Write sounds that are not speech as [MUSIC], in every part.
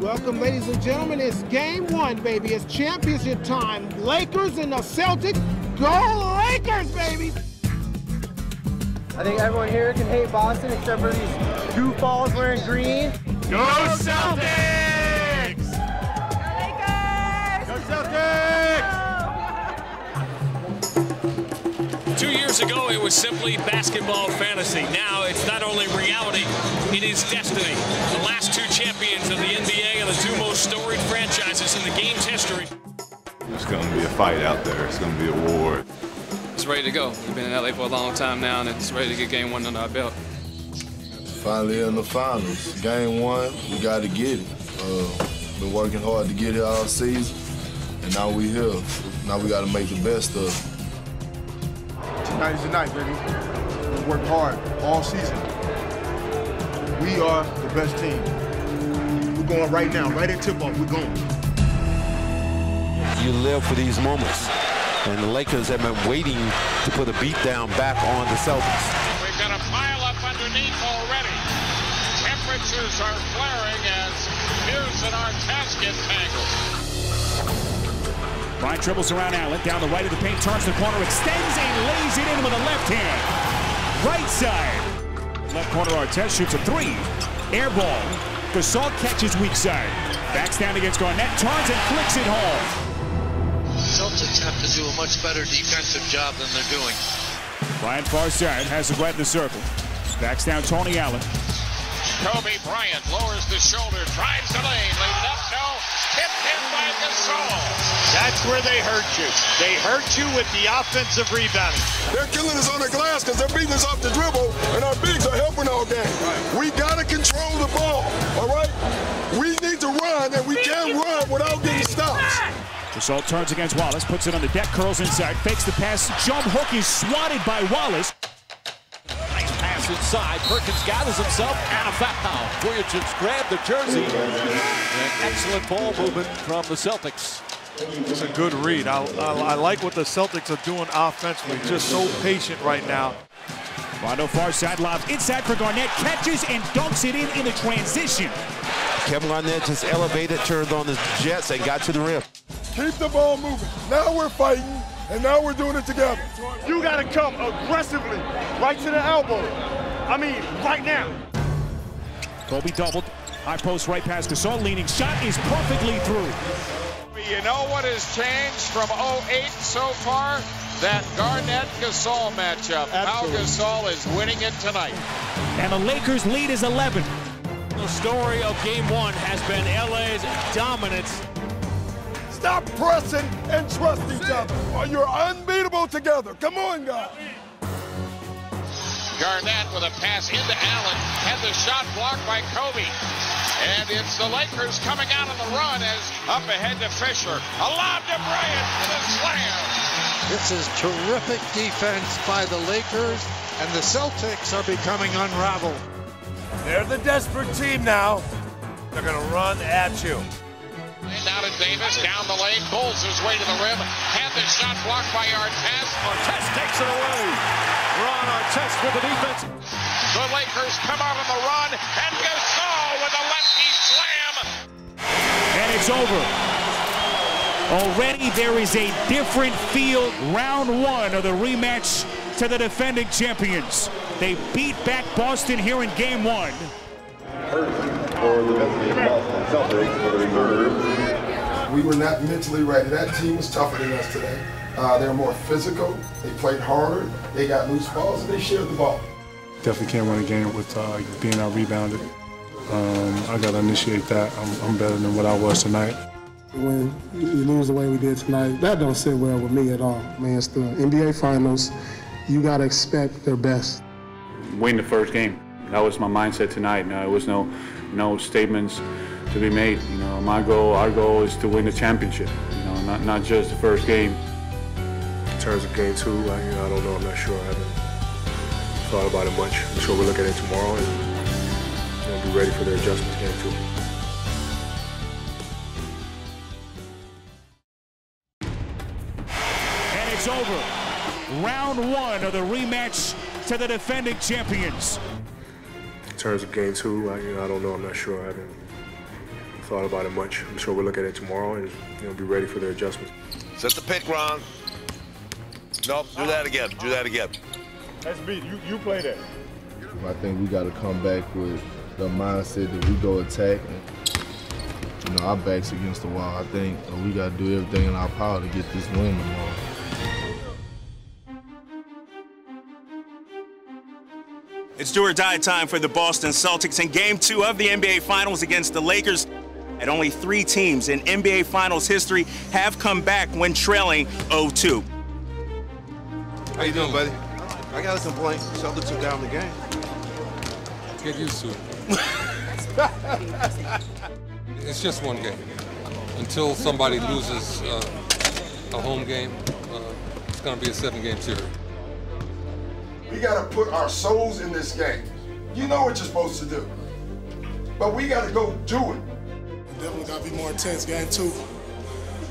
Welcome, ladies and gentlemen. It's game one, baby. It's championship time. Lakers and the Celtics. Go Lakers, baby! I think everyone here can hate Boston except for these goofballs wearing green. Go Celtics! Go Lakers! Go Celtics! Two years ago, it was simply basketball fantasy. Now it's not only reality, it is destiny. The last two champions of the NBA and the two most storied franchises in the game's history. It's going to be a fight out there. It's going to be a war. It's ready to go. We've been in LA for a long time now, and it's ready to get game one under our belt. Finally in the finals. Game one, we got to get it. Uh, been working hard to get here all season, and now we here. Now we got to make the best of it. Tonight is the night, baby. We worked hard all season. We are the best team. We're going right now, right at tip-off. We're going. You live for these moments. And the Lakers have been waiting to put a beat down back on the Celtics. We've got a pile up underneath already. Temperatures are flaring as Pierce and Artest get tangled. Bryant dribbles around Allen, down the right of the paint, turns the corner, extends and lays it in with a left hand. Right side. Left corner, Artest shoots a three. Air ball. Gasol catches weak side. Backs down against Garnett, turns and flicks it home. Celtics have to do a much better defensive job than they're doing. Bryant far side has it right in the circle. Backs down Tony Allen. Kobe Bryant lowers the shoulder, drives the lane, laid it up, no, tipped by Gasol. That's where they hurt you. They hurt you with the offensive rebounding. They're killing us on the glass because they're beating us off the dribble, and our bigs are helping all game. We got to control the ball, all right? We need to run, and we can't run without getting stops. Gasol turns against Wallace, puts it on the deck, curls inside, fakes the pass, jump hook is swatted by Wallace. Nice pass inside, Perkins gathers himself, and a foul. Vujacic grabbed the jersey. An excellent ball movement from the Celtics. It's a good read. I, I, I like what the Celtics are doing offensively, just so patient right now. Rondo far side lobs inside for Garnett, catches and dunks it in in the transition. Kevin Garnett just elevated, turned on the Jets, and got to the rim. Keep the ball moving. Now we're fighting, and now we're doing it together. You got to come aggressively, right to the elbow. I mean, right now. Kobe doubled. High post right past Gasol, leaning shot is perfectly through. You know what has changed from 08 so far? That Garnett-Gasol matchup. How Gasol is winning it tonight. And the Lakers lead is 11. The story of game one has been LA's dominance Stop pressing and trust each other. Or you're unbeatable together. Come on, guys. Garnett with a pass into Allen. Had the shot blocked by Kobe. And it's the Lakers coming out on the run as up ahead to Fisher. A lob to Bryant with a slam. This is terrific defense by the Lakers, and the Celtics are becoming unraveled. They're the desperate team now. They're going to run at you. Down to Davis, down the lane, pulls his way to the rim. Had the shot blocked by Artest. Artest takes it away. Ron Artest with the defense. The Lakers come out on the run, and Gasol with a lefty slam. And it's over. Already there is a different feel. Round one of the rematch to the defending champions. They beat back Boston here in game one. For the Boston Celtics for the reserve. We were not mentally ready. That team was tougher than us today. Uh, they were more physical. They played harder. They got loose balls and they shared the ball. Definitely can't win a game with uh, being out rebounded. Um, I got to initiate that. I'm, I'm better than what I was tonight. When you lose the way we did tonight, that don't sit well with me at all. Man, it's the NBA Finals. You got to expect their best. Win the first game. That was my mindset tonight. No, there was no, no statements to be made. You know, my goal, our goal is to win the championship. You know, not not just the first game. In terms of game two, I, you know, I don't know. I'm not sure. I haven't thought about it much. I'm sure we'll look at it tomorrow and you know, be ready for the adjustments game two. And it's over. Round one of the rematch to the defending champions. In terms of game two, I, you know, I don't know. I'm not sure. I haven't thought about it much. I'm sure we'll look at it tomorrow and you know be ready for the adjustments. Set the pick, Ron. Nope, do that again. Do that again. SB, you, you play that. I think we got to come back with the mindset that we go attack. And, you know, our back's against the wall. I think we got to do everything in our power to get this win tomorrow. It's do or die time for the Boston Celtics in game two of the NBA Finals against the Lakers. And only three teams in NBA Finals history have come back when trailing 0-2. How you doing, buddy? I got a complaint. Celtics took down the game. Get used to it. [LAUGHS] it's just one game. Until somebody loses uh, a home game, uh, it's going to be a seven-game series. We got to put our souls in this game. You know what you're supposed to do. But we got to go do it. Definitely got to be more intense game two.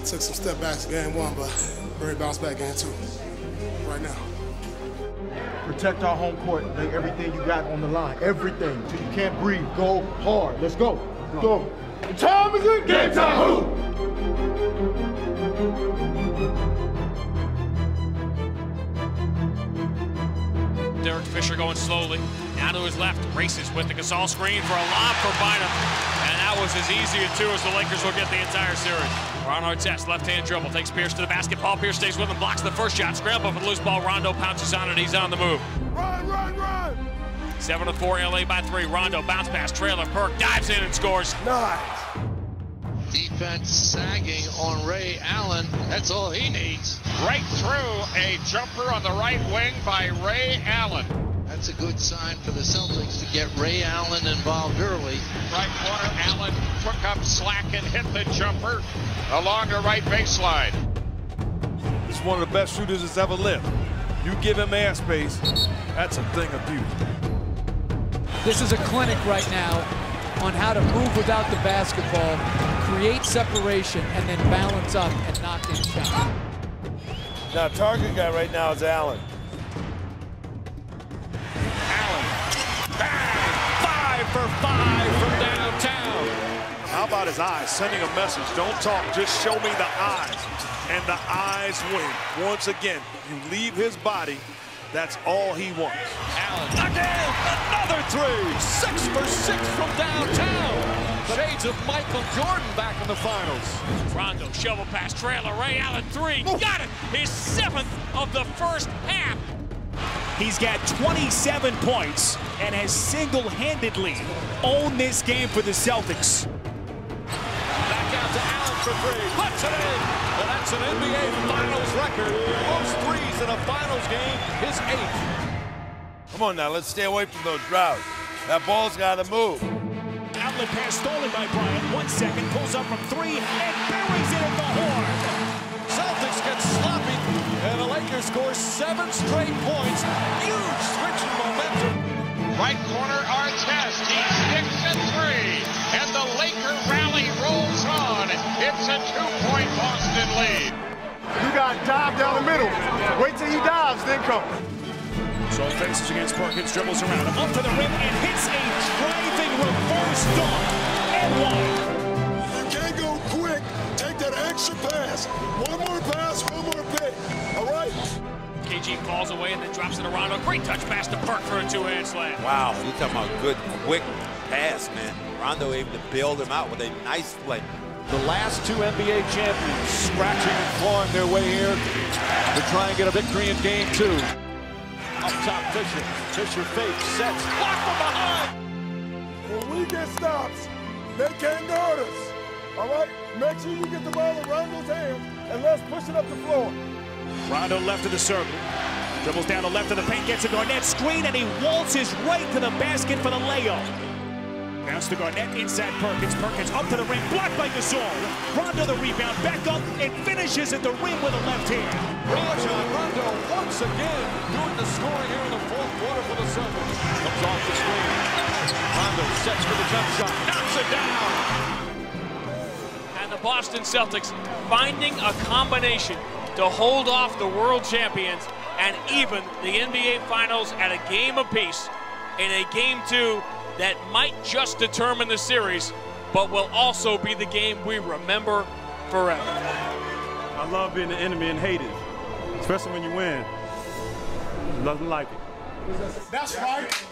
Took some step backs game one, but very bounce back game two. Right now. Protect our home court. Lay everything you got on the line. Everything. Till you can't breathe. Go hard. Let's go. Go. What time is it? Game time. Who? Derek Fisher going slowly. Now to his left, races with the Gasol screen for a lob for Bynum. And that was as easy a two as the Lakers will get the entire series. Ron Artest, left-hand dribble, takes Pierce to the basket. Paul Pierce stays with him, blocks the first shot. Scramble for the loose ball. Rondo pounces on it. He's on the move. Run, run, run! 7 to 4, LA by 3. Rondo bounce pass, trailer. Perk dives in and scores. Nice. Defense sagging on Ray Allen. That's all he needs. Right through a jumper on the right wing by Ray Allen. That's a good sign for the Celtics to get Ray Allen involved early. Right corner, Allen took up slack and hit the jumper along the right baseline. He's one of the best shooters that's ever lived. You give him airspace, that's a thing of beauty. This is a clinic right now on how to move without the basketball, create separation, and then balance up and knock in shots. Now, target guy right now is Allen. Five for five from downtown. How about his eyes? Sending a message. Don't talk, just show me the eyes. And the eyes win. Once again, you leave his body, that's all he wants. Allen again, another three. Six for six from downtown. Shades of Michael Jordan back in the finals. Rondo, shovel pass, trailer. Ray Allen, three. Got it. His seventh of the first half. He's got 27 points and has single-handedly owned this game for the Celtics. Back out to Allen for three. Puts it in. And that's an NBA Finals record. Most threes in a Finals game, his eighth. Come on now, let's stay away from those droughts. That ball's got to move. Outlet pass stolen by Bryant. One second, pulls up from three and buries it at the horn. Lakers score seven straight points. Huge switch in momentum. Right corner, Artest. He sticks at three. And the Laker rally rolls on. It's a two-point Boston lead. You got dive down the middle. Wait till he dives, then come. So faces against Perkins, dribbles around him, up to the rim, and hits a driving reverse dunk. And one. Extra pass. One more pass, one more pick. All right? KG falls away and then drops it to Rondo. Great touch pass to Perk for a two-hand slam. Wow, you talking about good, quick pass, man. Rondo able to build him out with a nice play. The last two NBA champions scratching and clawing their way here to try and get a victory in game two. Up top, Fisher. Fisher fakes, sets, block from behind. When we get stops, they can't guard us. All right? Make sure you get the ball around those hands and let's push it up the floor. Rondo left of the circle. Dribbles down the left of the paint, gets a Garnett screen, and he waltzes right to the basket for the layup. Bounce to Garnett, inside Perkins. Perkins up to the rim, blocked by Gasol. Rondo the rebound, back up, and finishes at the rim with a left hand. Rajon Rondo once again doing the scoring here in the fourth quarter for the Celtics. Comes off the screen. Rondo sets for the jump shot, knocks it down. And the Boston Celtics finding a combination to hold off the world champions and even the NBA Finals at a game apiece in a game two that might just determine the series but will also be the game we remember forever. I love being the enemy and hated, especially when you win. Nothing like it. That's right.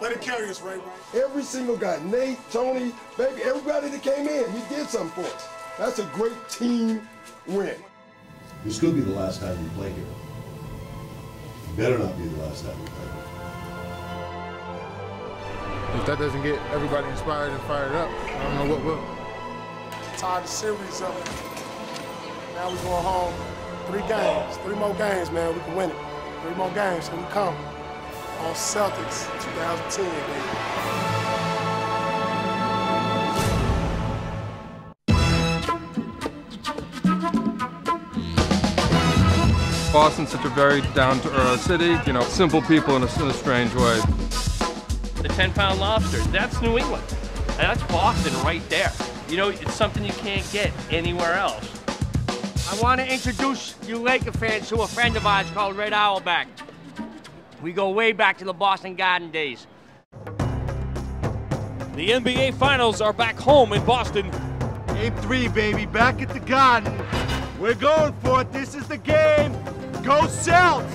Let it carry us, Ray. Every single guy, Nate, Tony, baby, everybody that came in, he did something for us. That's a great team win. This could be the last time we play here. It better not be the last time we play here. If that doesn't get everybody inspired and fired up, I don't know what will. Tied the series up. Now we're going home. Three games. Three more games, man. We can win it. Three more games. Here we come. On Celtics 2010, baby. Boston's such a very down-to-earth city, you know, simple people in a, in a strange way. The 10-pound lobster, that's New England. And that's Boston right there. You know, it's something you can't get anywhere else. I want to introduce you Laker fans to a friend of ours called Red Auerbach. We go way back to the Boston Garden days. The NBA Finals are back home in Boston. Game three, baby, back at the Garden. We're going for it. This is the game. Go Celts!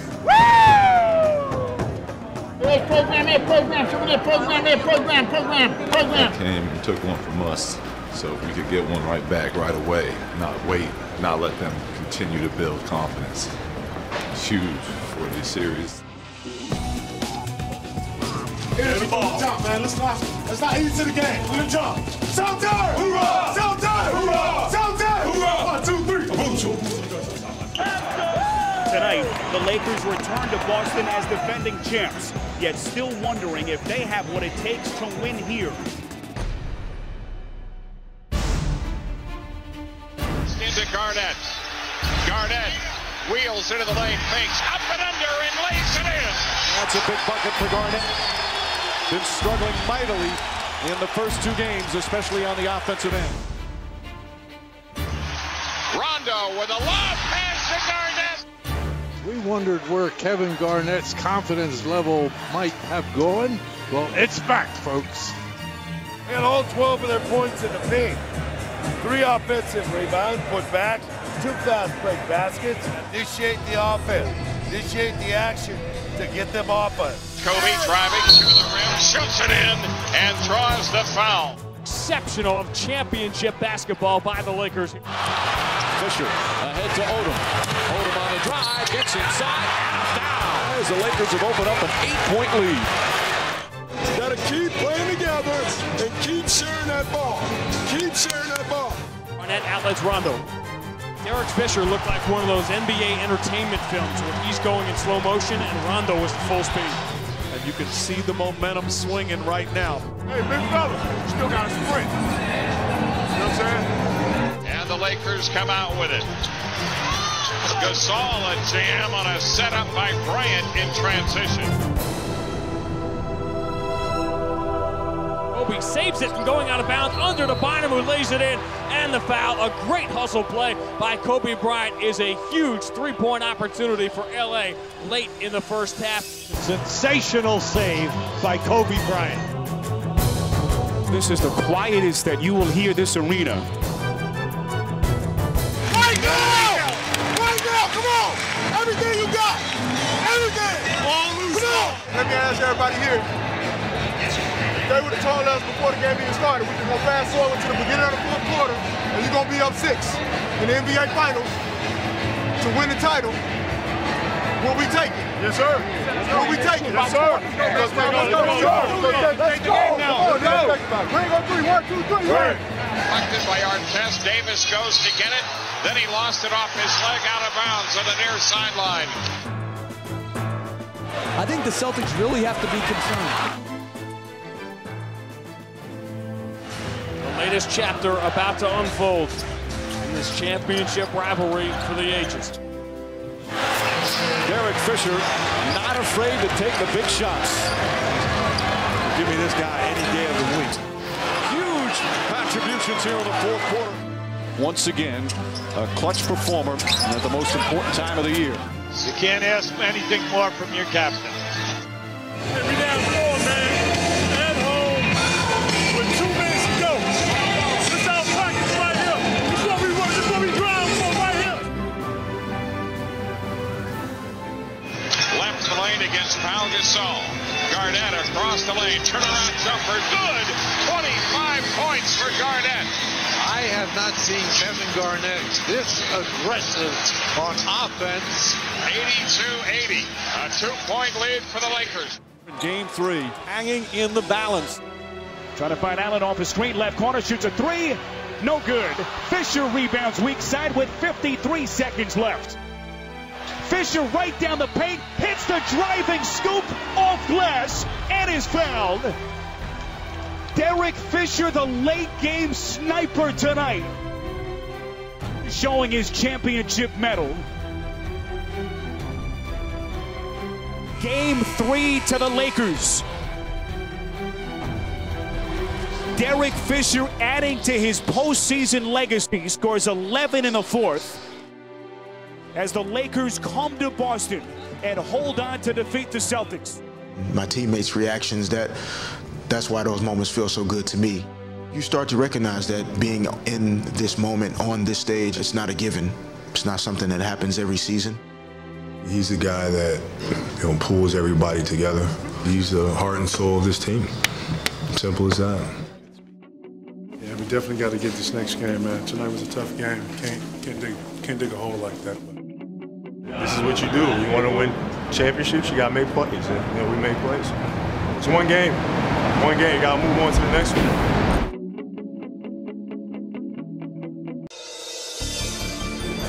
Hey, program, hey, program, some of that program, hey, program, program, program. came and took one from us so we could get one right back right away, not wait, not let them continue to build confidence. It's huge for this series. Here's the ball. Jump, man. Let's not, let's not eat into the game. We're gonna jump. Celtics! Hoorah! Celtics! Hoorah! Celtics! Hoorah! One, two, three. Boom. Tonight, the Lakers return to Boston as defending champs, yet still wondering if they have what it takes to win here. Into Garnett. Garnett wheels into the lane, fakes up and under, and lays it in. That's a big bucket for Garnett. Been struggling mightily in the first two games, especially on the offensive end. Rondo with a lob pass to Garnett. We wondered where Kevin Garnett's confidence level might have gone. Well, it's back, folks. They had all 12 of their points in the paint. Three offensive rebounds, put back, two fast break baskets, initiate the offense, initiate the action to get them off us. Kobe driving to the rim, shoots it in, and draws the foul. Exceptional of championship basketball by the Lakers. Fisher ahead to Odom. Odom on the drive, gets inside, and down. As the Lakers have opened up an eight-point lead. Gotta keep playing together and keep sharing that ball. Keep sharing that ball. Garnett outlets Rondo. Derek Fisher looked like one of those NBA entertainment films where he's going in slow motion and Rondo is at full speed. And you can see the momentum swinging right now. Hey, big fella, still got a sprint. You know what I'm saying? And the Lakers come out with it. Gasol a jam on a setup by Bryant in transition. Kobe saves it from going out of bounds under the Bynum who lays it in and the foul. A great hustle play by Kobe Bryant is a huge three-point opportunity for LA late in the first half. Sensational save by Kobe Bryant. This is the quietest that you will hear this arena. Right now! Right now! Come on! Everything you got! Everything! All loose! Come on! Let me ask everybody here. If they would have told us before the game even started, we are gonna fast forward to the beginning of the fourth quarter, and you're gonna be up six in the NBA Finals to win the title. Will we take it? Yes, sir. Will we take it? Yes, sir. Let's go. Let's go. Let's go. Let's go. Let's go. Bring up three. One, two, three. Right. Deflected by Artest. Davis goes to get it. Then he lost it off his leg out of bounds on the near sideline. I think the Celtics really have to be concerned. Latest chapter about to unfold in this championship rivalry for the ages. Derek Fisher not afraid to take the big shots. Give me this guy any day of the week. Huge contributions here in the fourth quarter. Once again, a clutch performer at the most important time of the year. You can't ask anything more from your captain. against Pau Gasol. Garnett across the lane. Turnaround jumper. Good. 25 points for Garnett. I have not seen Kevin Garnett this aggressive on offense. 82-80. A two-point lead for the Lakers. Game three, hanging in the balance. Trying to find Allen off his screen. Left corner shoots a three. No good. Fisher rebounds weak side with 53 seconds left. Fisher right down the paint, hits the driving scoop off glass, and is fouled. Derek Fisher, the late game sniper tonight, showing his championship medal. Game three to the Lakers. Derek Fisher adding to his postseason legacy, scores 11 in the fourth. As the Lakers come to Boston and hold on to defeat the Celtics. My teammates' reactions, that that's why those moments feel so good to me. You start to recognize that being in this moment on this stage, it's not a given. It's not something that happens every season. He's the guy that you know, pulls everybody together. He's the heart and soul of this team. Simple as that. Yeah, we definitely got to get this next game, man. Tonight was a tough game. Can't can't dig can't dig a hole like that. This is what you do. You want to win championships, you got to make plays. And, you know, we made plays. It's one game. One game. You got to move on to the next one.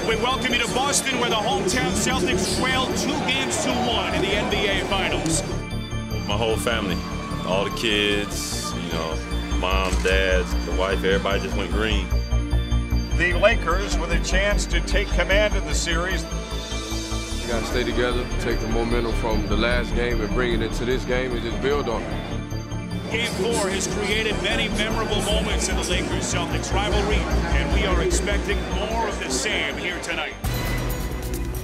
We welcome you to Boston, where the hometown Celtics trail two games to one in the NBA Finals. My whole family, all the kids, you know, mom, dad, the wife, everybody just went green. The Lakers with a chance to take command of the series. You gotta stay together, take the momentum from the last game and bring it into this game and just build on it. Game four has created many memorable moments in the Lakers-Celtics rivalry, and we are expecting more of the same here tonight.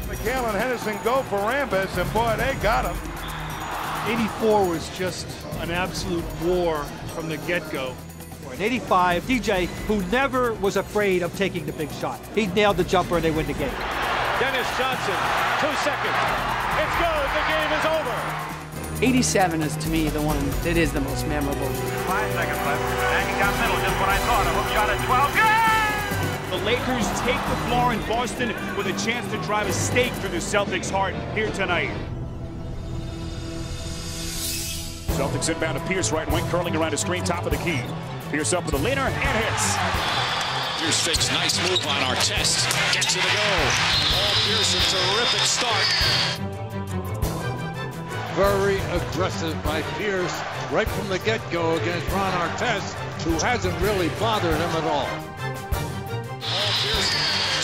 McHale and Henderson go for Rambis, and boy, they got him. 84 was just an absolute war from the get-go. In 85, DJ, who never was afraid of taking the big shot. He nailed the jumper and they win the game. Dennis Johnson, two seconds. It's good. The game is over. 87 is to me the one that is the most memorable. Five seconds left. Hanging down middle, just what I thought. A hook shot at 12. Good! The Lakers take the floor in Boston with a chance to drive a stake through the Celtics' heart here tonight. Celtics inbound to Pierce, right wing, curling around a screen, top of the key. Pierce up with a leaner and hits. Pierce fakes nice move on Artest. Gets it to go. Paul Pierce, a terrific start. Very aggressive by Pierce right from the get-go against Ron Artest, who hasn't really bothered him at all. Paul Pierce,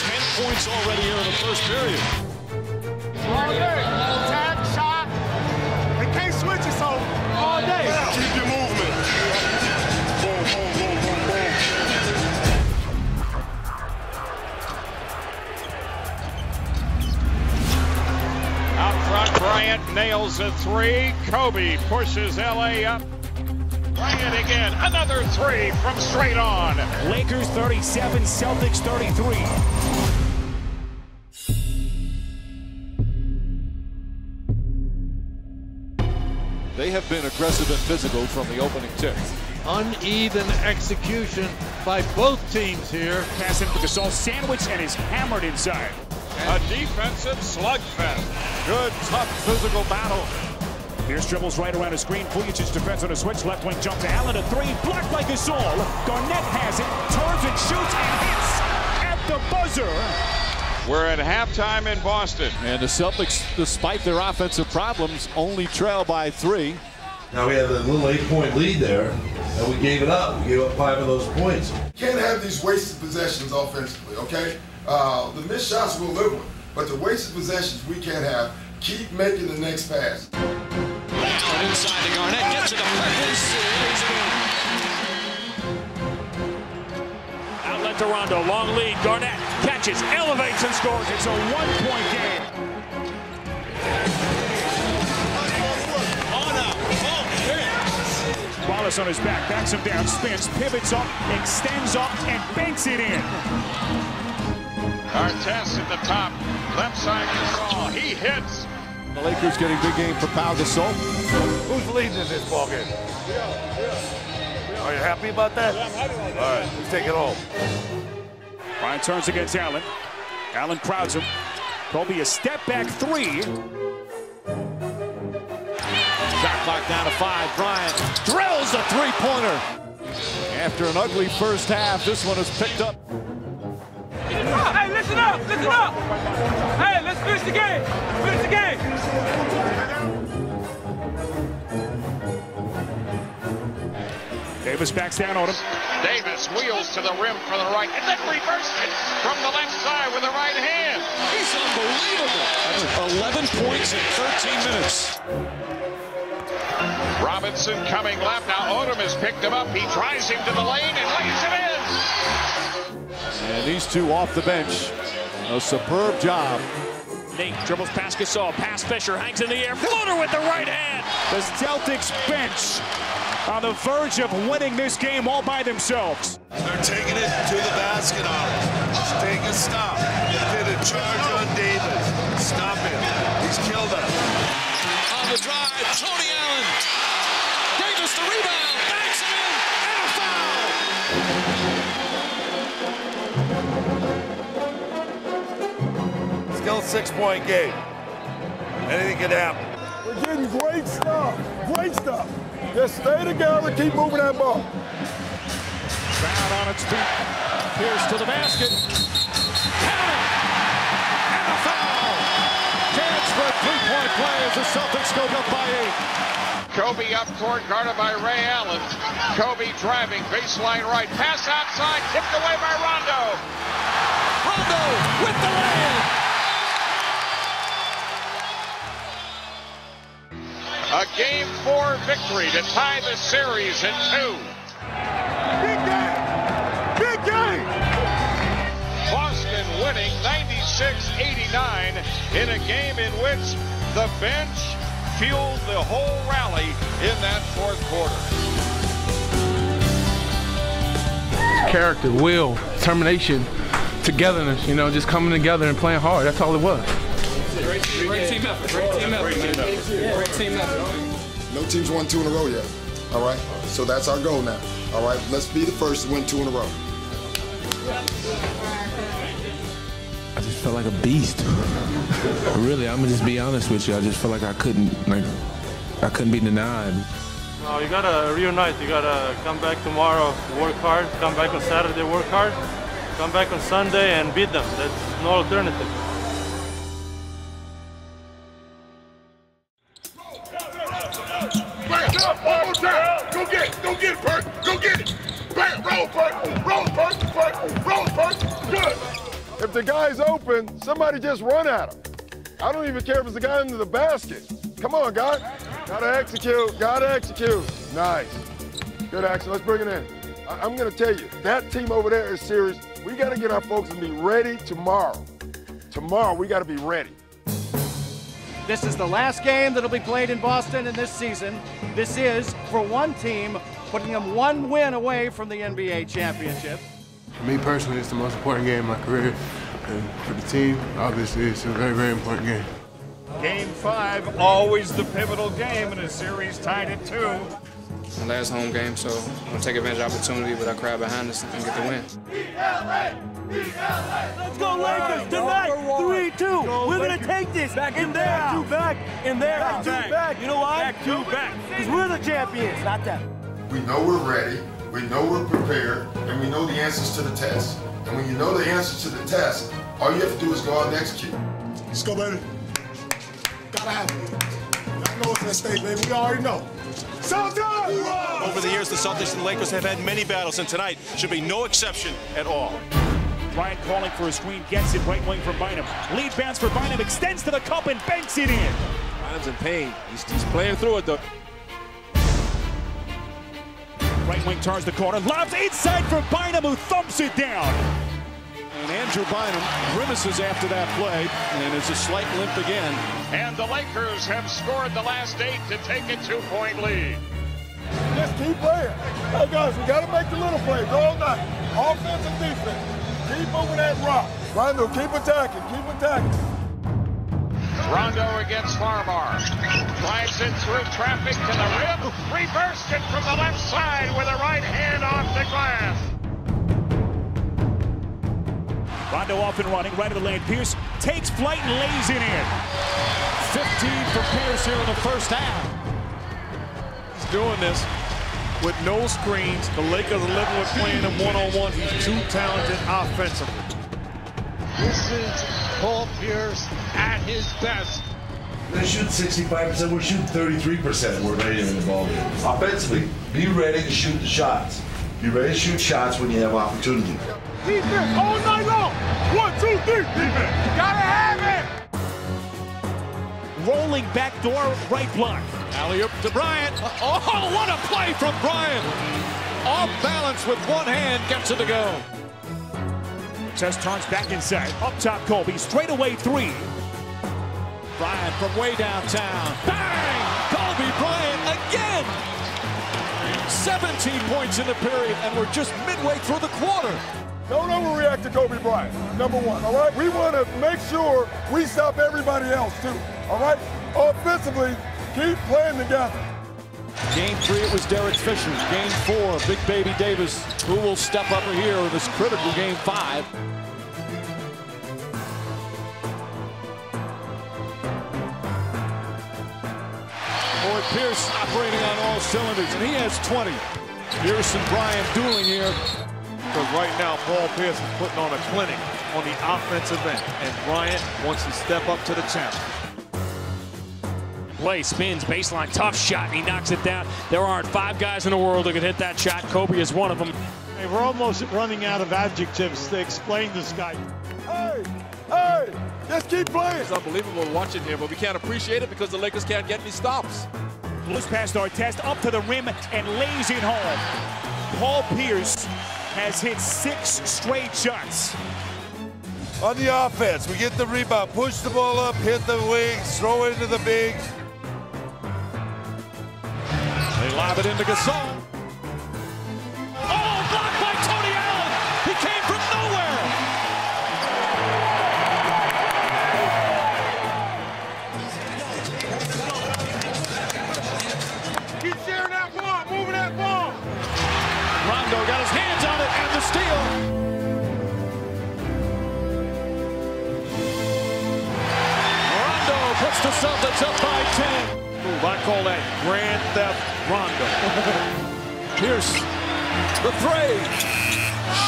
10 points already here in the first period. All Bryant nails a three. Kobe pushes LA up. Bryant again, another three from straight on. Lakers 37, Celtics 33. They have been aggressive and physical from the opening tip. Uneven execution by both teams here. Pass in for Gasol sandwich and is hammered inside. A defensive slugfest. Good, tough physical battle. Pierce dribbles right around a screen. Vujacic's defense on a switch. Left wing jump to Allen. A three. Blocked by Gasol. Garnett has it. Turns and shoots and hits at the buzzer. We're at halftime in Boston. And the Celtics, despite their offensive problems, only trail by three. Now we had a little eight-point lead there, and we gave it up. We gave up five of those points. Can't have these wasted possessions offensively, okay? Uh, the missed shots we'll live with, but the wasted possessions we can't have. Keep making the next pass. Down inside to Garnett, gets to the purpose, lays it in. Outlet to Rondo. Long lead. Garnett catches, elevates, and scores. It's a one-point game. Wallace on his back, backs him down, spins, pivots up, extends up, and banks it in. Artest at the top, left side Gasol. He hits. The Lakers getting big game for Pau Gasol. Who's leading in this ball game? Are you happy about that? All right, let's take it home. Bryant turns against Allen. Allen crowds him. Kobe a step back three. Shot clock down to five. Bryant drills a three-pointer. After an ugly first half, this one is picked up. Hey, listen up, listen up. Hey, let's finish the game. Finish the game. Davis backs down on him. Davis wheels to the rim for the right and then reverses it from the left side with the right hand. He's unbelievable. 11 points in 13 minutes. Robinson coming left. Now Odom has picked him up. He drives him to the lane and lays it in. And these two off the bench. A superb job. Nate dribbles past Gasol, past Fisher, hangs in the air, floater with the right hand. The Celtics bench on the verge of winning this game all by themselves. They're taking it to the basket on it. Take a stop. Did a charge six-point game. Anything can happen. We're getting great stuff. Great stuff. Just stay together, and keep moving that ball. Crowd on its feet. Pierce to the basket. Count. And a foul. Chance for a three-point play as the Celtics go up by eight. Kobe up court, guarded by Ray Allen. Kobe driving, baseline right, pass outside, tipped away by Rondo. Rondo with the layup. A game four victory to tie the series at two. Big game. Big game. Boston winning 96-89 in a game in which the bench fueled the whole rally in that fourth quarter. character, will, determination, togetherness, you know, just coming together and playing hard. That's all it was. Great, great team effort. Great team effort. man. Great team effort. No teams won two in a row yet. All right? So that's our goal now. All right? Let's be the first to win two in a row. I just felt like a beast. [LAUGHS] really, I'm gonna just be honest with you. I just felt like I couldn't, like, I couldn't be denied. No, you gotta reunite. You gotta come back tomorrow, work hard. Come back on Saturday, work hard. Come back on Sunday and beat them. That's no alternative. Go get it. Go get it, Perk. Go get it. Bam! Roll, Perk. Roll, Perk. Perk. Roll, Perk. Good. If the guy's open, somebody just run at him. I don't even care if it's the guy under the basket. Come on, guy. Gotta execute. Gotta execute. Nice. Good action. Let's bring it in. I- I'm gonna tell you, that team over there is serious. We gotta get our folks to be ready tomorrow. Tomorrow, we gotta be ready. This is the last game that'll be played in Boston in this season. This is, for one team, putting them one win away from the NBA championship. For me personally, it's the most important game in my career. And for the team, obviously, it's a very, very important game. Game five, always the pivotal game in a series tied at two. My last home game, so I'm gonna take advantage of the opportunity with our crowd behind us and get the win. Let's go Lakers tonight. Three, two. We're gonna take this back in there. Back to back in there. Back to back. You know why? Back to back. Because we're the champions, not them. We know we're ready, we know we're prepared, and we know the answers to the test. And when you know the answers to the test, all you have to do is go out and execute. Let's go, baby. Gotta have it. Y'all know what's at stake, baby. We already know. Celtics! Over the years, the Celtics and Lakers have had many battles, and tonight should be no exception at all. Bryant calling for a screen, gets it right wing for Bynum. Lead bounce for Bynum, extends to the cup and banks it in. Bynum's in pain. He's, he's playing through it, though. Right wing turns the corner, lobs inside for Bynum, who thumps it down. And Andrew Bynum grimaces after that play, and it's a slight limp again. And the Lakers have scored the last eight to take a two-point lead. Just keep playing. Hey, guys, we got to make the little plays all night. Offense and defense. Keep moving that rock. Rondo, keep attacking. Keep attacking. Rondo against Farmar. Drives it through traffic to the rim. Reversed it from the left side with a right hand off the glass. Rondo off and running, right of the lane. Pierce takes flight and lays it in. 15 for Pierce here in the first half. He's doing this with no screens. The Lakers are living with playing him one-on-one. He's too talented offensively. This is Paul Pierce at his best. They shoot 65%, we're shooting 33%. We're ready to win the ball game. Offensively, be ready to shoot the shots. Be ready to shoot shots when you have opportunity. Defense all night long. One, two, three. Defense. Gotta have it. Rolling back door, right block. Alley up to Bryant. Oh, what a play from Bryant. Off balance with one hand, gets it to go. Test turns back inside. Up top, Kobe. Straight away three. Bryant from way downtown. Bang! Kobe Bryant again! 17 points in the period, and we're just midway through the quarter. Don't overreact to Kobe Bryant, number one, all right? We want to make sure we stop everybody else, too, all right? Offensively, keep playing together. Game three, it was Derek Fisher. Game four, Big Baby Davis. Who will step up here in this critical game five? Boy, Pierce operating on all cylinders, and he has 20. Pierce and Bryant dueling here. Because right now, Paul Pierce is putting on a clinic on the offensive end, and Bryant wants to step up to the challenge. Play spins, baseline, tough shot, and he knocks it down. There aren't five guys in the world who can hit that shot. Kobe is one of them. Hey, we're almost running out of adjectives to explain this guy. Hey, hey, just keep playing. It's unbelievable watching here, but we can't appreciate it because the Lakers can't get any stops. Loose past Artest up to the rim and lays it home. Paul Pierce has hit six straight shots. On the offense, we get the rebound, push the ball up, hit the wings, throw it into the bigs. Lob it into Gasol. I call that Grand Theft Rondo. [LAUGHS] Pierce, the three,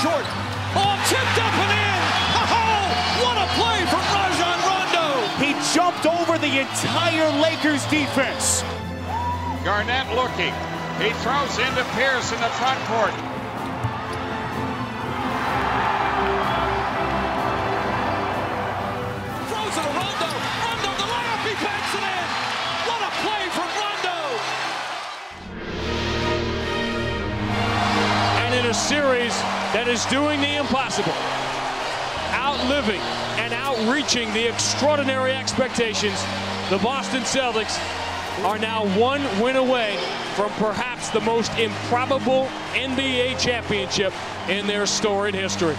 short, all tipped up and in. Oh, what a play from Rajon Rondo. He jumped over the entire Lakers defense. Garnett looking. He throws into Pierce in the front court. Throws it to Rondo. Rondo the layup. He banks it in. What a play from Rondo. And in a series that is doing the impossible, outliving and outreaching the extraordinary expectations, the Boston Celtics are now one win away from perhaps the most improbable NBA championship in their storied history.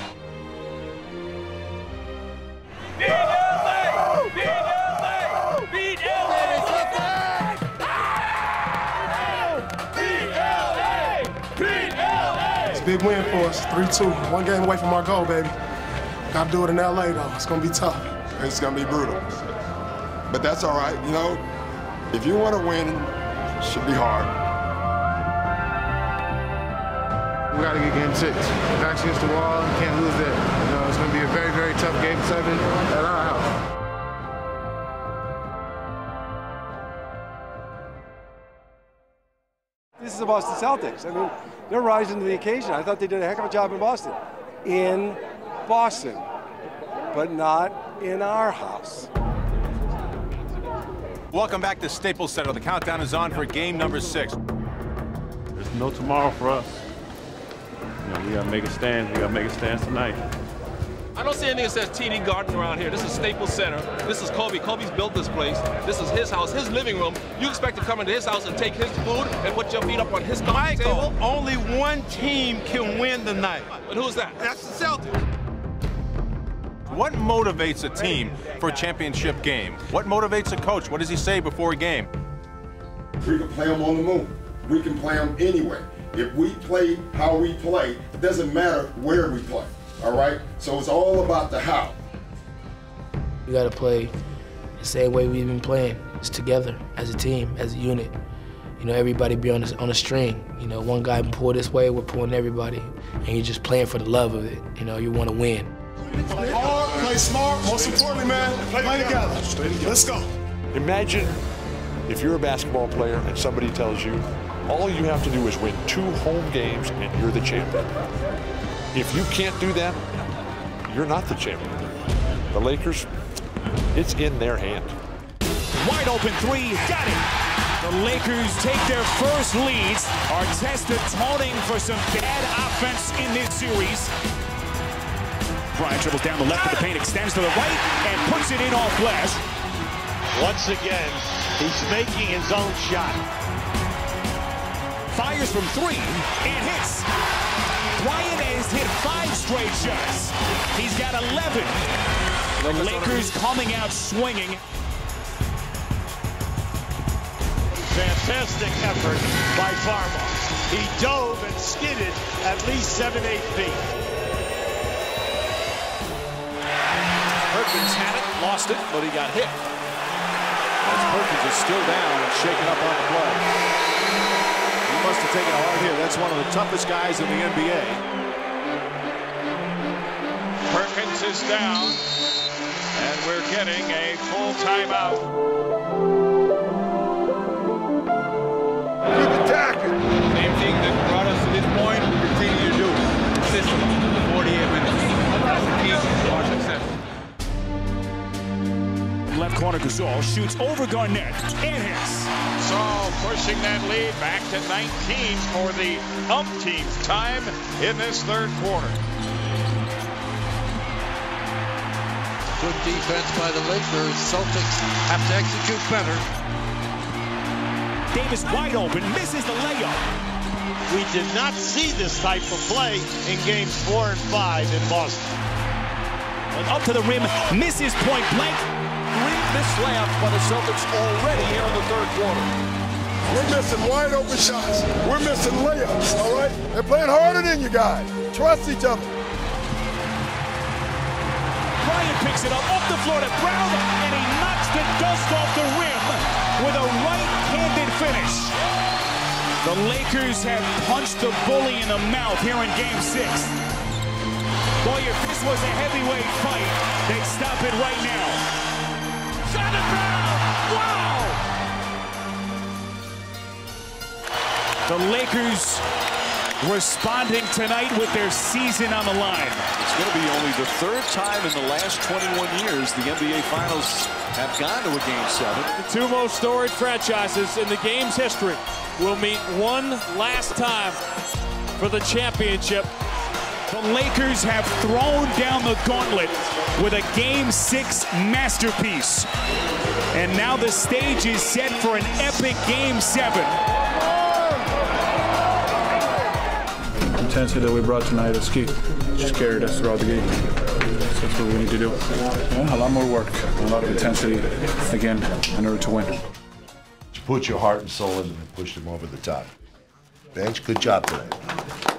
Big win for us, 3-2. One game away from our goal, baby. Gotta do it in LA, though. It's gonna be tough. It's gonna be brutal. But that's all right, you know. If you want to win, it should be hard. We got to get game six. Backs against the wall, can't lose there. You know, it's going to be a very, very tough game seven at our house. Is the Boston Celtics. I mean, they're rising to the occasion. I thought they did a heck of a job in Boston. In Boston, but not in our house. Welcome back to Staples Center. The countdown is on for game number six. There's no tomorrow for us. You know, we gotta make a stand. We gotta make a stand tonight. I don't see anything that says TD Garden around here. This is Staples Center. This is Kobe. Kobe's built this place. This is his house, his living room. You expect to come into his house and take his food and put your feet up on his coffee table? only one team can win tonight. But who's that? That's the Celtics. What motivates a team for a championship game? What motivates a coach? What does he say before a game? We can play them on the moon. We can play them anywhere. If we play how we play, it doesn't matter where we play. All right? So it's all about the how. We got to play the same way we've been playing. It's together as a team, as a unit. You know, everybody be on a, on a string. You know, one guy pull this way, we're pulling everybody. And you're just playing for the love of it. You know, you want to win. Play hard, play smart, most importantly, man, play together. Let's go. Imagine if you're a basketball player and somebody tells you all you have to do is win two home games and you're the champion. If you can't do that, you're not the champion. The Lakers, it's in their hand. Wide open three, got it. The Lakers take their first leads. Artest atoning for some bad offense in this series. Bryant dribbles down the left of the paint, extends to the right, and puts it in off flash. Once again, he's making his own shot. Fires from three and hits. Bryant has hit five straight shots. He's got 11. The Lakers coming out swinging. Fantastic effort by Farmar. He dove and skidded at least seven, eight feet. Perkins had it, lost it, but he got hit. As Perkins is still down and shaken up on the play. He must have taken a hard hit. That's one of the toughest guys in the NBA. Perkins is down, and we're getting a full timeout. Keep attacking. Same thing that brought us to this point, we continue to do. System, 48 minutes. Left corner Gasol shoots over Garnett and hits. Saul pushing that lead back to 19 for the umpteenth time in this third quarter. Good defense by the Lakers. Celtics have to execute better. Davis wide open, misses the layup. We did not see this type of play in games four and five in Boston. Up to the rim, misses point blank. Missed layups by the Celtics already here in the third quarter. We're missing wide open shots. We're missing layups, all right? They're playing harder than you guys. Trust each other. Bryant picks it up off the floor to Brown, and he knocks the dust off the rim with a right-handed finish. The Lakers have punched the bully in the mouth here in Game 6. Boy, if this was a heavyweight fight, they'd stop it right now. The Lakers responding tonight with their season on the line. It's going to be only the third time in the last 21 years the NBA Finals have gone to a Game 7. The two most storied franchises in the game's history will meet one last time for the championship. The Lakers have thrown down the gauntlet with a Game 6 masterpiece. And now the stage is set for an epic Game 7. Intensity that we brought tonight is key. Just carried us throughout the game. So that's what we need to do. Yeah, a lot more work, a lot of intensity, again, in order to win. You put your heart and soul in them and push them over the top. Bench, good job today.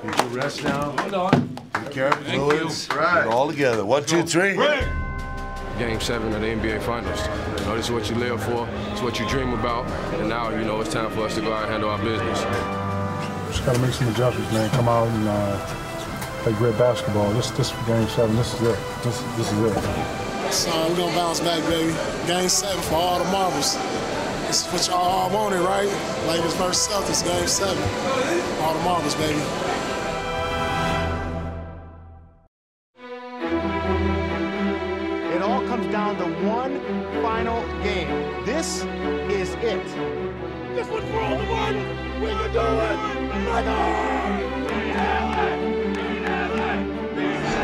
Get your rest now. Hold on. Take care of Thank fluids. you. Right. all together. One, two, three. Game seven of the NBA Finals. You know, this is what you live for. It's what you dream about. And now, you know, it's time for us to go out and handle our business. Just got to make some adjustments, man. Come out and uh, play great basketball. This, this game seven, this is it. This, this is it. So we're gonna bounce back, baby. Game seven for all the marbles. This is what y'all all wanted, right? Lakers versus Celtics, game seven. All the marbles, baby. It all comes down to one final game. This is it. This one's for all the marbles. We can do it.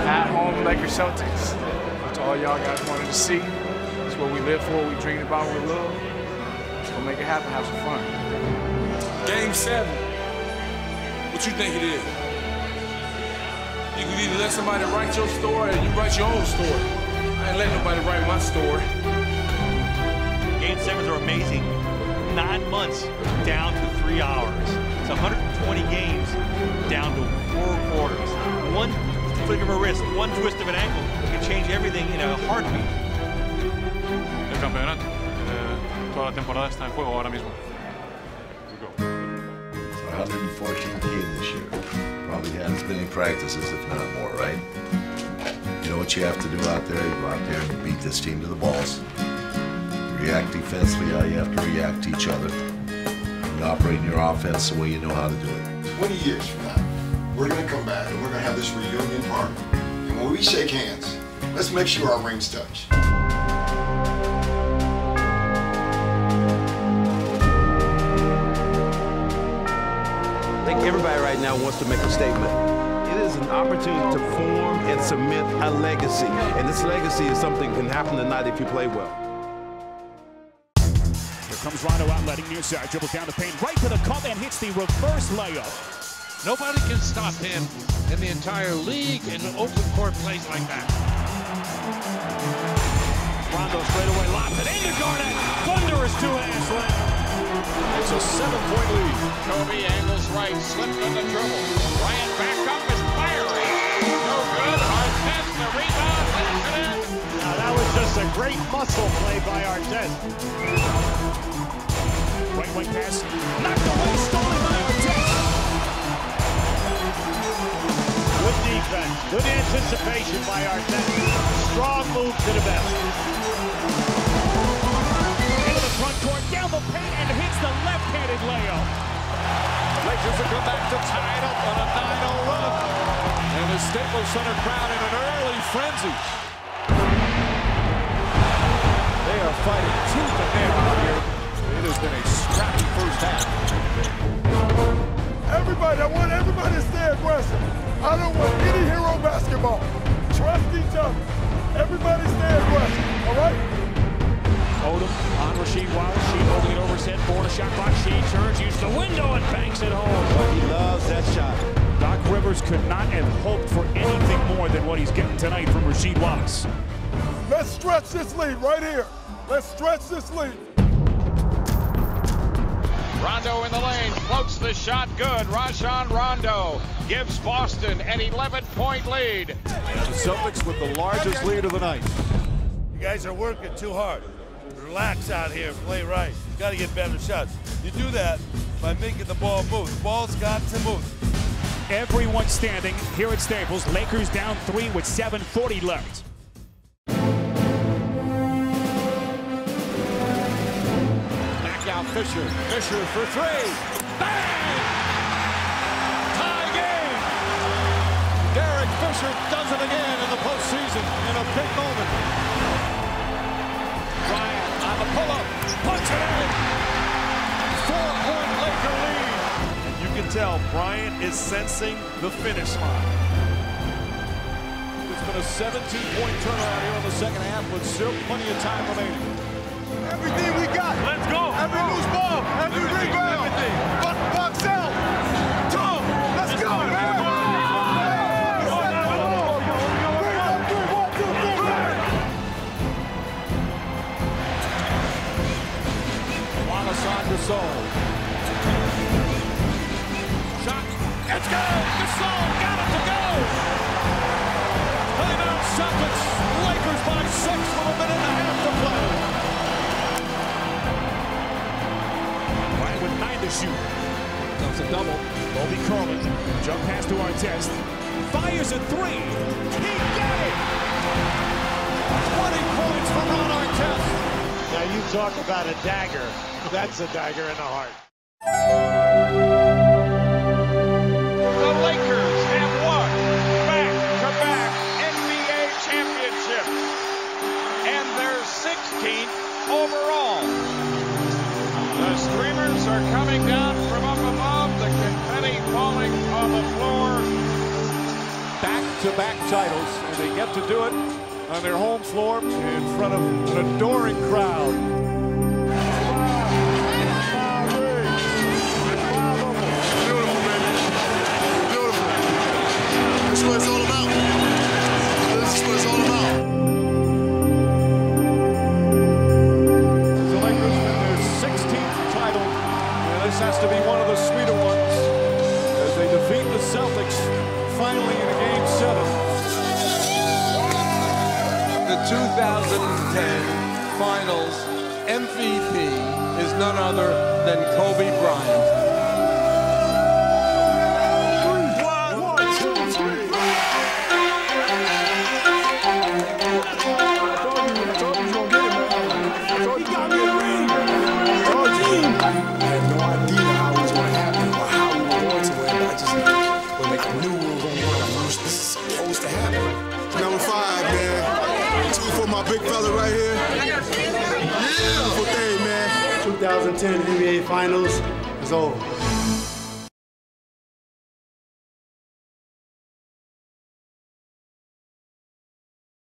At home, Lakers Celtics. That's all y'all guys wanted to see. It's what we live for, we dream about, we love. Let's go make it happen, have some fun. Game seven. What you think it is? You can either let somebody write your story or you write your own story. I ain't let nobody write my story. Game sevens are amazing. Nine months down to three hours. It's 120 games down to four quarters. One flick of a wrist, one twist of an ankle can change everything in a heartbeat. El campeonato. Eh, toda la temporada está en juego ahora mismo. 114K this year. Probably had as many practices, if not more, right? You know what you have to do out there? You go out there and beat this team to the balls. React defensively how you have to react to each other. You operate in your offense the way you know how to do it. 20 years from now, we're going to come back and we're going to have this reunion party. And when we shake hands, let's make sure our rings touch. I think everybody right now wants to make a statement. It is an opportunity to form and cement a legacy. And this legacy is something that can happen tonight if you play well. Comes Rondo out letting near side. Dribbles down the paint, right to the cup and hits the reverse layup. Nobody can stop him in the entire league in open court plays like that. Rondo straight away lobs it into Garnett. Thunderous two-hand slam. It's a seven-point lead. Kobe angles right, slipped in the dribble. Bryant back up is firing. No good. Artest the rebound, lays it in. Now that was just a great muscle play by Artest. Right wing pass. Knocked away, stolen by Artest. Good defense. Good anticipation by Artest. Strong move to the best. Into the front court, down the paint, and hits the left-handed layup. Lakers will come back to tie it up on a 9-0 run. And the Staples Center crowd in an early frenzy. They are fighting tooth and nail out here. It has been a scrappy first half. Everybody, I want everybody to stay aggressive. I don't want any hero basketball. Trust each other. Everybody stay aggressive, all right? Odom on Rasheed Wallace. Sheed holding it over his head. Four to shot clock. Sheed turns, uses the window and banks it home. But he loves that shot. Doc Rivers could not have hoped for anything more than what he's getting tonight from Rasheed Wallace. Let's stretch this lead right here. Let's stretch this lead. Rondo in the lane, floats the shot good. Rajon Rondo gives Boston an 11-point lead. The Celtics with the largest lead of the night. You guys are working too hard. Relax out here, play right. You got to get better shots. You do that by making the ball move. The ball's got to move. Everyone standing here at Staples. Lakers down three with 7.40 left. Fisher. Fisher for three. Bang! Tie game. Derek Fisher does it again in the postseason in a big moment. Bryant on the pull-up. Puts it in. Four-point Laker lead. You can tell Bryant is sensing the finish line. It's been a 17-point turnaround here in the second half, but still plenty of time remaining. Everything we got. Let's go. Every loose ball, every Everything, rebound. everything. But box out. Tom, let's go, man. Wallace on Gasol. Shot. It's good. Gasol got it to go. Timeout Celtics. Lakers by six to shoot. Comes a double. Bobby Curlin. Jump pass to Artest. Fires a three. He got it. 20 points for Ron Artest. Now you talk about a dagger. That's a dagger in the heart. Back-to-back titles, and they get to do it on their home floor in front of an adoring crowd. 2010 Finals MVP is none other than Kobe Bryant. Beautiful 2010 NBA Finals is over.